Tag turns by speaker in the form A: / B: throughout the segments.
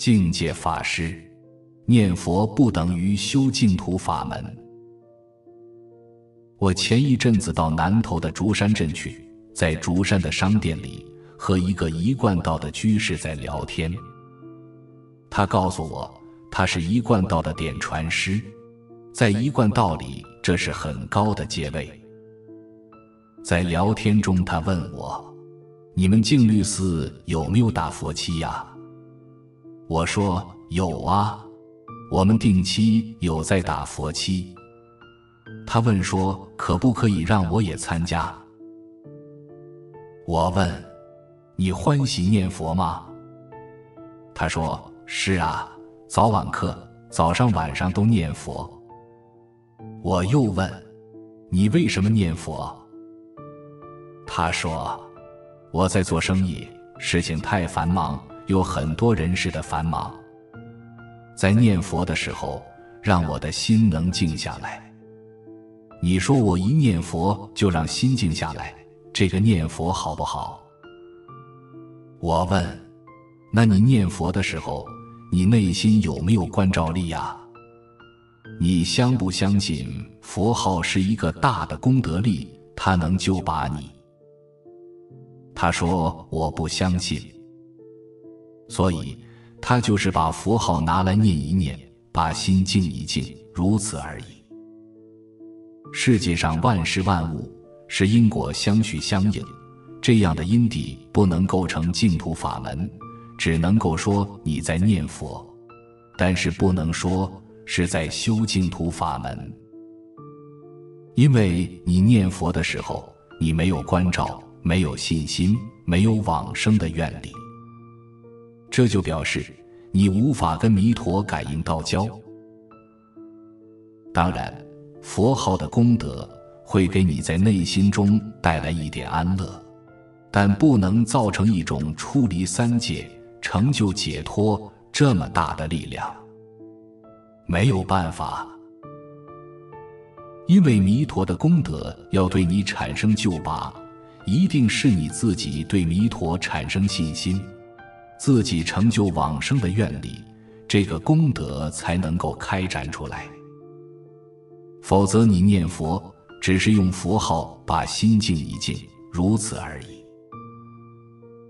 A: 境界法师，念佛不等于修净土法门。我前一阵子到南头的竹山镇去，在竹山的商店里和一个一贯道的居士在聊天。他告诉我，他是一贯道的点传师，在一贯道里这是很高的阶位。在聊天中，他问我：“你们净律寺有没有打佛七呀？”我说有啊，我们定期有在打佛七。他问说可不可以让我也参加？我问你欢喜念佛吗？他说是啊，早晚课早上晚上都念佛。我又问你为什么念佛？他说我在做生意，事情太繁忙。有很多人事的繁忙，在念佛的时候，让我的心能静下来。你说我一念佛就让心静下来，这个念佛好不好？我问，那你念佛的时候，你内心有没有关照力呀？你相不相信佛号是一个大的功德力，它能救拔你？他说我不相信。所以，他就是把佛号拿来念一念，把心静一静，如此而已。世界上万事万物是因果相续相应，这样的因地不能构成净土法门，只能够说你在念佛，但是不能说是在修净土法门，因为你念佛的时候，你没有关照，没有信心，没有往生的愿力。这就表示你无法跟弥陀感应道交。当然，佛号的功德会给你在内心中带来一点安乐，但不能造成一种出离三界、成就解脱这么大的力量。没有办法，因为弥陀的功德要对你产生救拔，一定是你自己对弥陀产生信心。自己成就往生的愿力，这个功德才能够开展出来。否则，你念佛只是用佛号把心静一静，如此而已。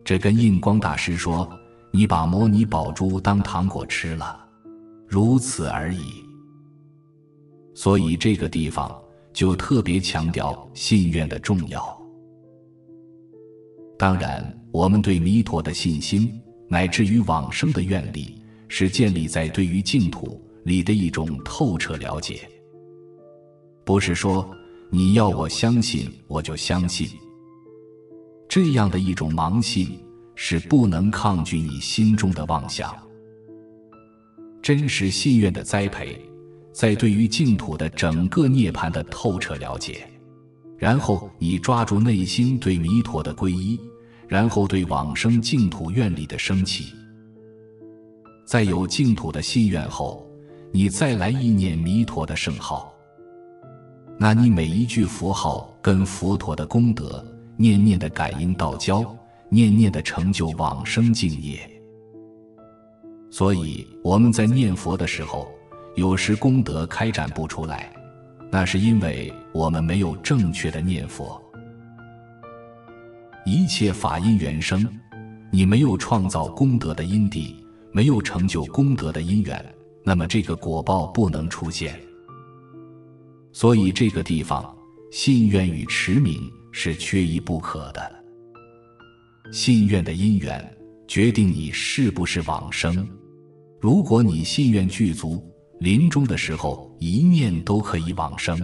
A: 这跟印光大师说：“你把摩尼宝珠当糖果吃了，如此而已。”所以，这个地方就特别强调信愿的重要。当然，我们对弥陀的信心。乃至于往生的愿力，是建立在对于净土里的一种透彻了解。不是说你要我相信我就相信，这样的一种盲信是不能抗拒你心中的妄想。真实信愿的栽培，在对于净土的整个涅槃的透彻了解，然后你抓住内心对弥陀的皈依。然后对往生净土愿力的升起，在有净土的心愿后，你再来意念弥陀的圣号，那你每一句佛号跟佛陀的功德念念的感应道交，念念的成就往生净业。所以我们在念佛的时候，有时功德开展不出来，那是因为我们没有正确的念佛。一切法因缘生，你没有创造功德的因地，没有成就功德的因缘，那么这个果报不能出现。所以这个地方，信愿与持名是缺一不可的。信愿的因缘决定你是不是往生。如果你信愿具足，临终的时候一念都可以往生。